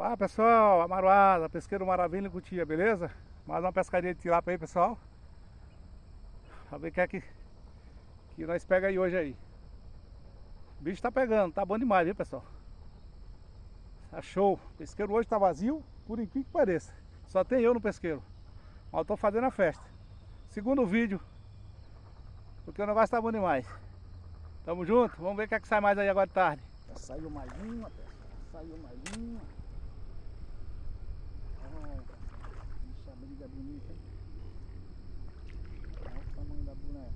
Olá pessoal, Amaruada, pesqueiro Maravilha em Cutia, beleza? Mais uma pescaria de tilápia aí pessoal. Vamos ver o que é que, que nós pega aí hoje aí. O bicho tá pegando, tá bom demais viu pessoal? Tá show, o pesqueiro hoje tá vazio, por incrível que pareça. Só tem eu no pesqueiro. Mas eu tô fazendo a festa. Segundo vídeo Porque o negócio tá bom demais. Tamo junto, vamos ver o que é que sai mais aí agora de tarde. Saiu mais uma, pessoal. Saiu mais uma. Olha, bonita? Olha o tamanho da boneca.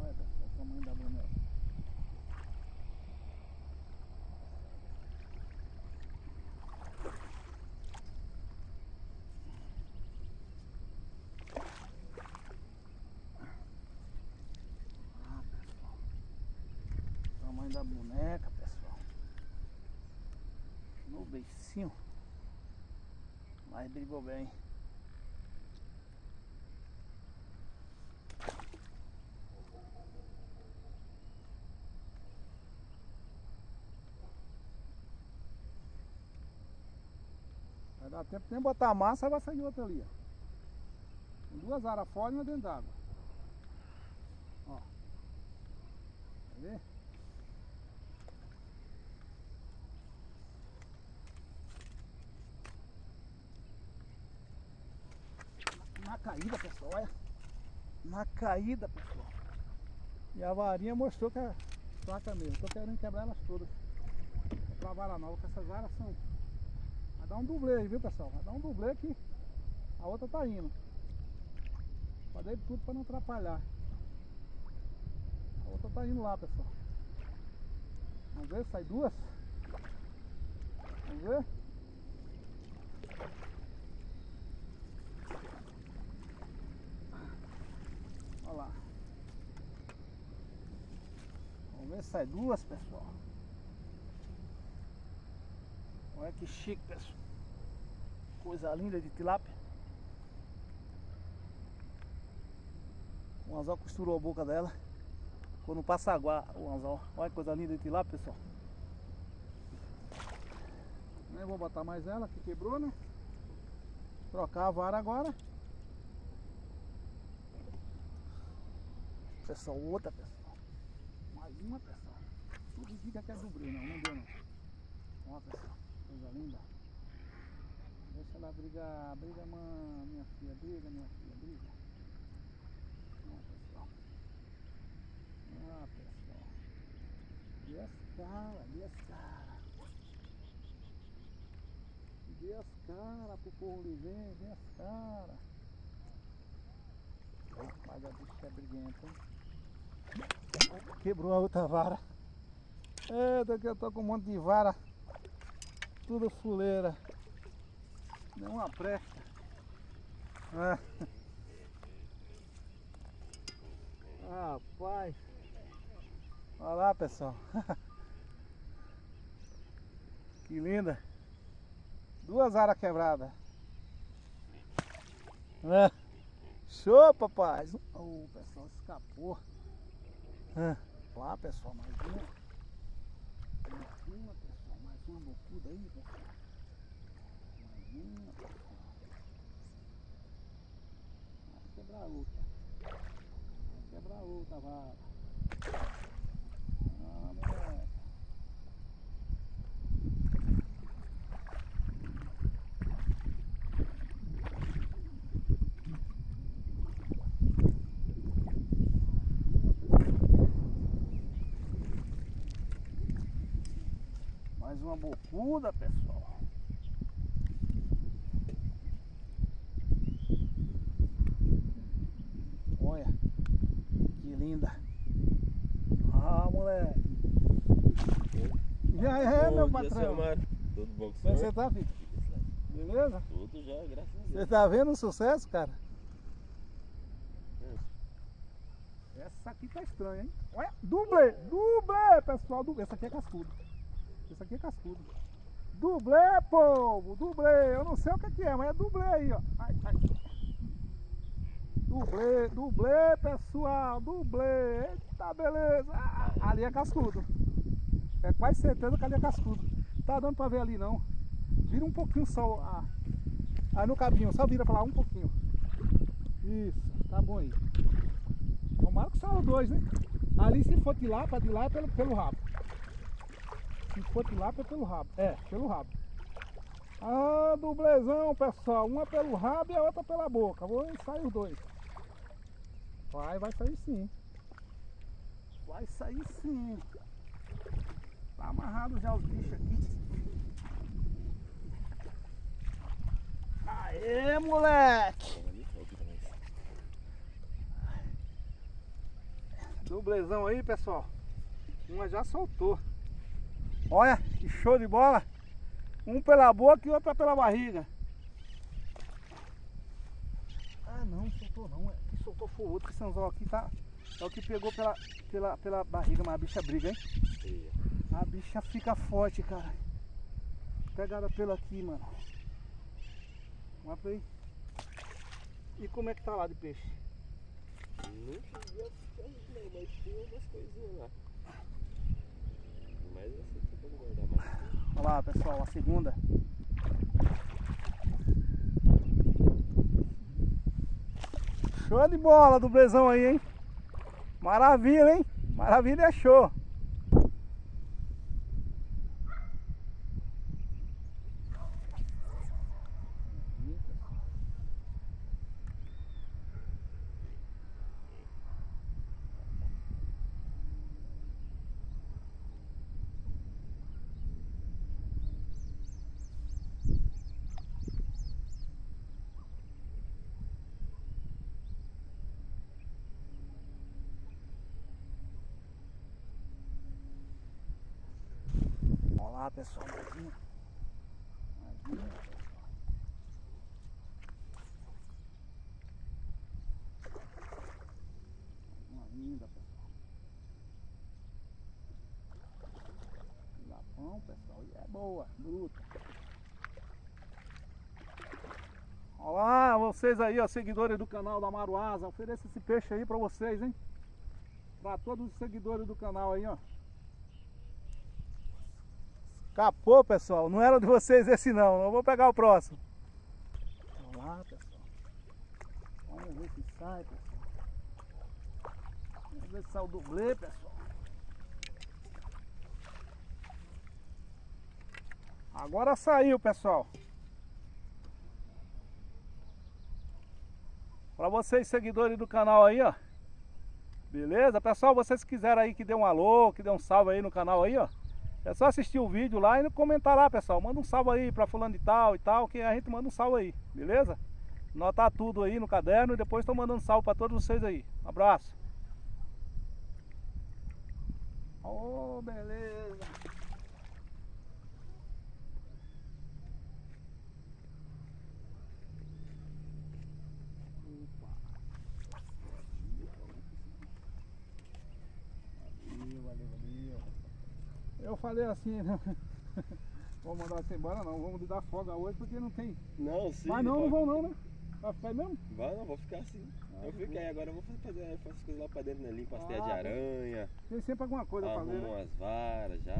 Olha, pessoal, o tamanho da boneca. Ah, pessoal. Tamanho da boneca, pessoal. No beicinho. Mas brigou bem. Vai dar tempo nem botar a massa, vai sair outra ali, ó. Duas aras fora e uma dentro d'água. Ó. Ver? Na caída, pessoal, olha. Na caída, pessoal. E a varinha mostrou que é placa mesmo. Tô querendo quebrar elas todas. Comprar vara nova, que essas varas são. Vai dar um dublê aí, viu pessoal? Vai dar um dublê que a outra tá indo. Fazer tudo pra não atrapalhar. A outra tá indo lá, pessoal. Vamos ver, sai duas. Vamos ver. Olha lá. Se sai duas, pessoal. Olha que chique, pessoal. Coisa linda de tilápia. O anzol costurou a boca dela. Quando passa água, o anzol. Olha que coisa linda de tilápia, pessoal. Nem vou botar mais ela, que quebrou, né? Trocar a vara agora. Pessoal, outra, pessoal. Mais uma, pessoal. Tudo indica que é não, não deu não. Ó, pessoal. Coisa linda. Deixa ela brigar, briga mãe, minha filha, briga, minha filha, briga. Ó, pessoal. Ah, pessoal. E as caras, e as caras. Dê as caras pro povo lhe ver, as caras. Mas a bicha é briguenta, hein? Quebrou a outra vara. Eita, que eu tô com um monte de vara. Tudo fuleira. Deu uma presta. Ah. Rapaz. Olha lá, pessoal. que linda. Duas aras quebradas. Ah. Show, papai. Ô, pessoal, escapou. Ah. Lá, pessoal, mais uma. Mais uma, pessoal. Mais uma bocuda aí, pessoal. Mais uma, pessoal. Vai quebrar a outra. Vai quebrar a outra vara. Ah, moleque. Mais uma bocuda, pessoal. Olha, que linda. Ah, moleque. Já é, meu dia, patrão. Tudo bom com o Como é você tá, filho? Beleza? Tudo já, graças a Você Deus. tá vendo o sucesso, cara? Hum. Essa aqui tá estranha, hein? Olha, dublê, dublê, pessoal, dublê. Essa aqui é cascudo. Essa aqui é cascudo. Dublê, povo, dublê. Eu não sei o que é, mas é dublê aí, ó. Ai, ai. Dublê, dublê, pessoal, dublê. Eita, beleza. Ah, ali é cascudo. É quase certeza que ali é cascudo. Tá dando pra ver ali não. Vira um pouquinho só a, aí no cabinho, só vira pra lá um pouquinho. Isso, tá bom aí. Tomara que saia dois, né? Ali se for de lá, pra de lá é pelo, pelo rabo. Se for é pelo rabo. É, pelo rabo. Ah, dublezão, pessoal. Uma pelo rabo e a outra pela boca. Vou sair os dois. Vai, vai sair sim. Vai sair sim. Tá amarrado já os bichos aqui. Aê, moleque! Dublezão aí, pessoal. Uma já soltou. Olha, que show de bola. Um pela boca e outro pela barriga. Ah não, soltou não. É, que soltou foi o outro. Esse anzol aqui tá. É o que pegou pela, pela, pela barriga, mas a bicha briga, hein? A bicha fica forte, cara. Pegada pelo aqui, mano. Vamos aí. E como é que tá lá de peixe? Não cheguei a ficar não, mas tem umas coisinhas lá. Mas essa Olha lá, pessoal, a segunda. Show de bola do Brezão aí, hein? Maravilha, hein? Maravilha é show. Olha pessoal, uma. Linda, pessoal. Pessoal, e é boa, bruta. Olá, vocês aí, ó, seguidores do canal da Maruasa, ofereço esse peixe aí pra vocês, hein? Pra todos os seguidores do canal aí, ó. Capô, pessoal. Não era de vocês esse não. Eu vou pegar o próximo. Vamos lá, pessoal. Vamos ver se sai, pessoal. Vamos ver se sai o dublê, pessoal. Agora saiu, pessoal. Para vocês seguidores do canal aí, ó. Beleza? Pessoal, vocês quiserem aí que dê um alô, que dê um salve aí no canal aí, ó. É só assistir o vídeo lá e comentar lá, pessoal. Manda um salve aí pra fulano de tal e tal, que a gente manda um salve aí, beleza? Notar tudo aí no caderno e depois estou mandando salve pra todos vocês aí. Um abraço. Oh, beleza. Valeu, valeu, valeu. Eu falei assim, né? Vou mandar você embora não, vamos dar folga hoje porque não tem. Não, sim. Mas não, não vão não, né? Vai ficar aí mesmo? Vai não, vou ficar assim. Ah, eu fico aí agora, eu vou fazer, eu faço as coisas lá pra dentro, né? Limpo as teias de Ah, aranha, Tem sempre alguma coisa a fazer, arrumo né? varas já,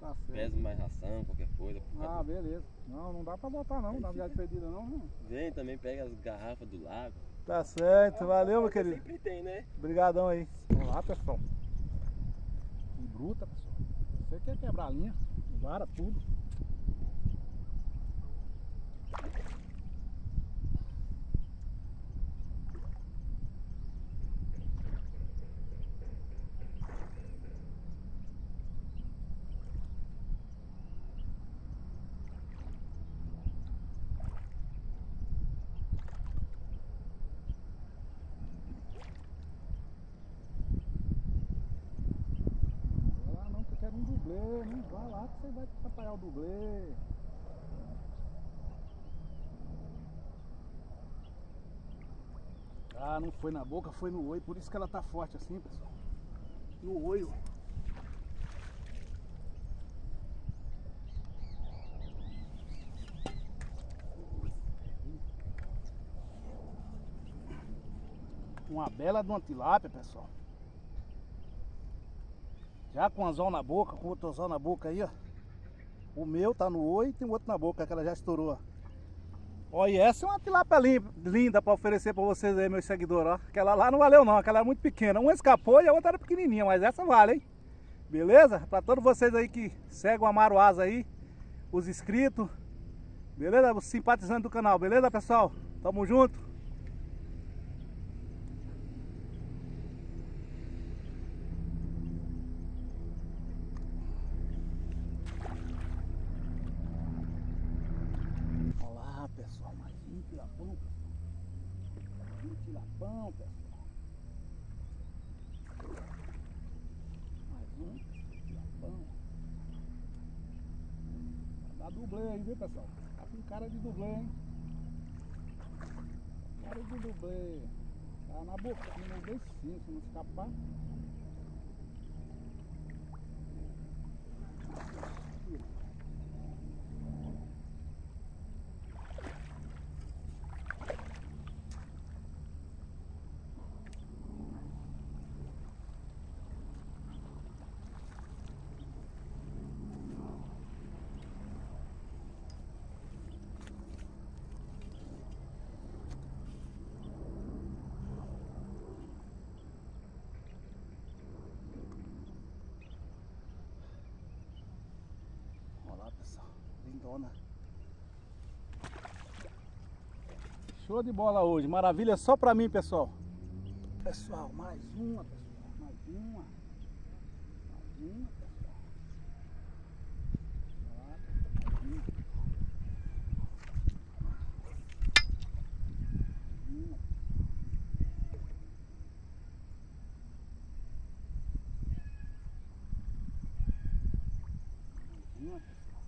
Tá certo. peso mais ração, qualquer coisa. Ah, beleza. Não, não dá pra botar não, Aí fica. viagem perdida não. não. Vem também, pega as garrafas do lago. Tá certo, valeu meu querido. Sempre tem, né? Obrigadão aí. Vamos lá, pessoal. Que bruta, pessoal. Quer quebrar a linha, vara tudo. Não vai lá não, que eu quero vai lá que você vai atrapalhar o dublê. Ah, não foi na boca, foi no olho. Por isso que ela tá forte assim, pessoal. No olho. Uma bela de uma tilápia, pessoal. Já com anzol na boca, com outro anzol na boca aí, ó. O meu tá no oi e tem outro na boca, que ela já estourou, ó. Ó, e essa é uma tilápia linda pra oferecer pra vocês aí, meus seguidores, ó. Aquela lá não valeu não, aquela é muito pequena. Uma escapou e a outra era pequenininha, mas essa vale, hein? Beleza? Pra todos vocês aí que seguem o Amaruás aí, os inscritos, beleza? Os simpatizantes do canal, beleza, pessoal? Tamo junto. Olá, pessoal, mais um tilapão, pessoal. Mais um tilapão, pessoal. Mais um tilapão. Dá dublê aí, viu, pessoal? Tá com cara de dublê, hein? Cara de dublê. Tá na no bem sim, se não escapar. Olha lá, pessoal. Lindona. Show de bola hoje. Maravilha só pra mim, pessoal. Pessoal, mais uma, pessoal. Mais uma. Mais uma, pessoal. Olha lá, pessoal. Mais uma. Mais uma. Mais uma, pessoal.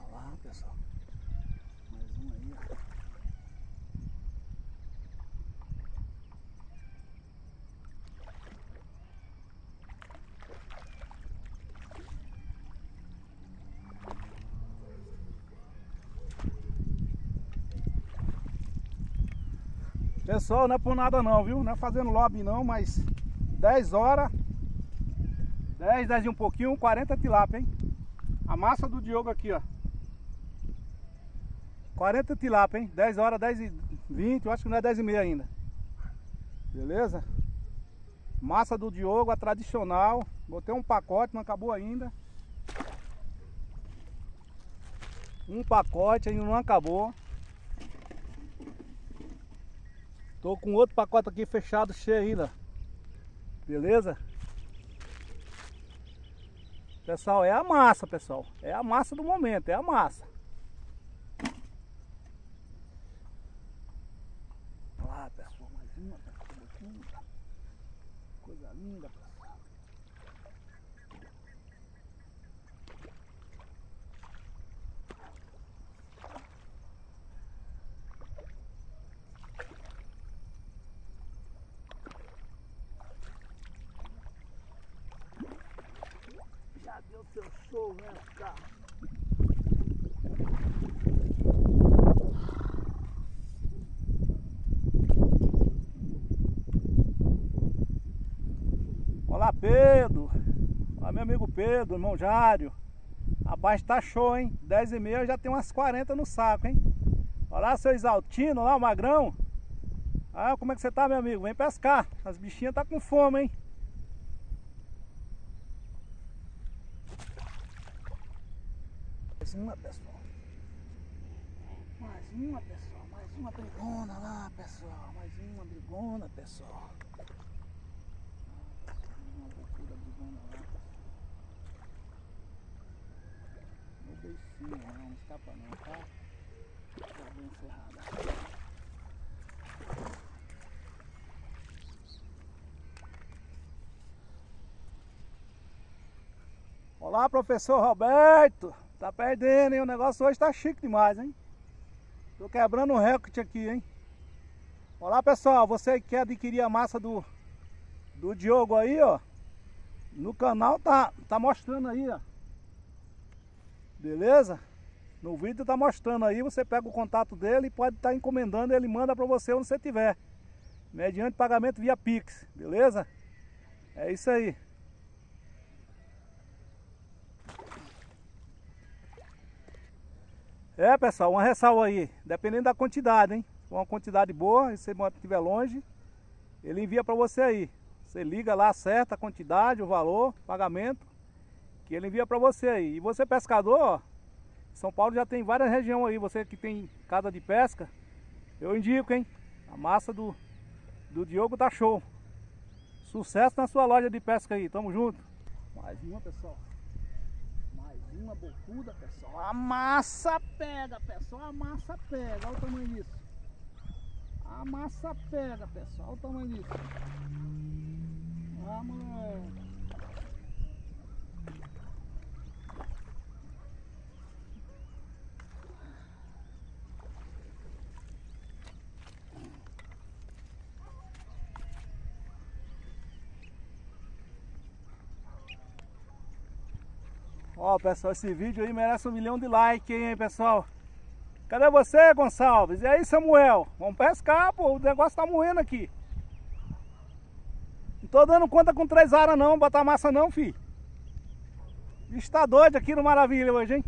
Olha lá, pessoal. Mais uma aí, ó. Pessoal, não é por nada não, viu? Não é fazendo lobby não, mas 10 horas 10, 10 e um pouquinho, 40 tilápia, hein? A massa do Diogo aqui, ó. 40 tilápia, hein? 10 horas, 10 e 20, eu acho que não é 10 e meia ainda. Beleza? Massa do Diogo, a tradicional. Botei um pacote, não acabou ainda. Um pacote ainda não acabou. Tô com outro pacote aqui fechado, cheio ainda. Beleza? Pessoal, é a massa, pessoal. É a massa do momento, é a massa. Olha lá, pessoal, mais uma, pessoal, bonita. Coisa linda, pessoal. Deu seu show, né, cara? Olá, Pedro. Olá, meu amigo Pedro, irmão Jário. Rapaz, tá show, hein? 10 e meia já tem umas 40 no saco, hein? Olá, seu Exaltino, lá, o Magrão. Ah, como é que você tá, meu amigo? Vem pescar. As bichinhas tá com fome, hein? Mais uma, pessoal. Mais uma, pessoal. Mais uma brigona lá, pessoal. Mais uma brigona, pessoal. Uma loucura brigona lá, pessoal. No beicinho, não, não escapa não, tá? Tá bem encerrada. Olá, professor Roberto. Tá perdendo, hein? O negócio hoje tá chique demais, hein? Tô quebrando um recorde aqui, hein? Olá, pessoal. Você que quer adquirir a massa do, do Diogo aí, ó. No canal tá, tá mostrando aí, ó. Beleza? No vídeo tá mostrando aí. Você pega o contato dele e pode estar encomendando. Ele manda pra você onde você tiver. Mediante pagamento via Pix. Beleza? É isso aí. É, pessoal, uma ressalva aí, dependendo da quantidade, hein? Se for uma quantidade boa e você estiver longe, ele envia para você aí. Você liga lá, acerta a quantidade, o valor, pagamento, que ele envia para você aí. E você pescador, ó, São Paulo já tem várias regiões aí, você que tem casa de pesca, eu indico, hein? A massa do, do Diogo tá show. Sucesso na sua loja de pesca aí, tamo junto. Mais uma, pessoal. Uma bocuda, pessoal. A massa pega, pessoal. A massa pega. Olha o tamanho disso. A massa pega, pessoal. Olha o tamanho disso. Ah, moleque. Ó, pessoal, esse vídeo aí merece um milhão de likes, hein, pessoal? Cadê você, Gonçalves? E aí, Samuel? Vamos pescar, pô. O negócio tá moendo aqui. Não tô dando conta com três aras não, botar massa não, fi. Está doido aqui no Maravilha hoje, hein?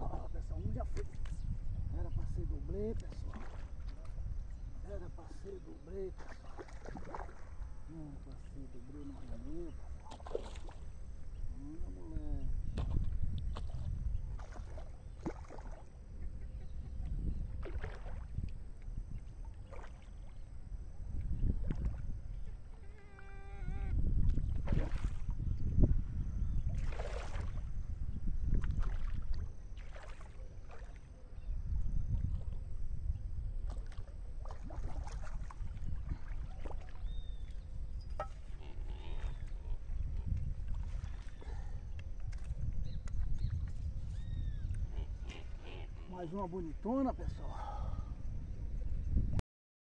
Ó, pessoal, um já foi. Era pra ser dublê, pessoal. Era pra ser dublê, pessoal. Era pra ser dublê, não rendeu, pessoal. Anda, moleque. Mais uma bonitona, pessoal.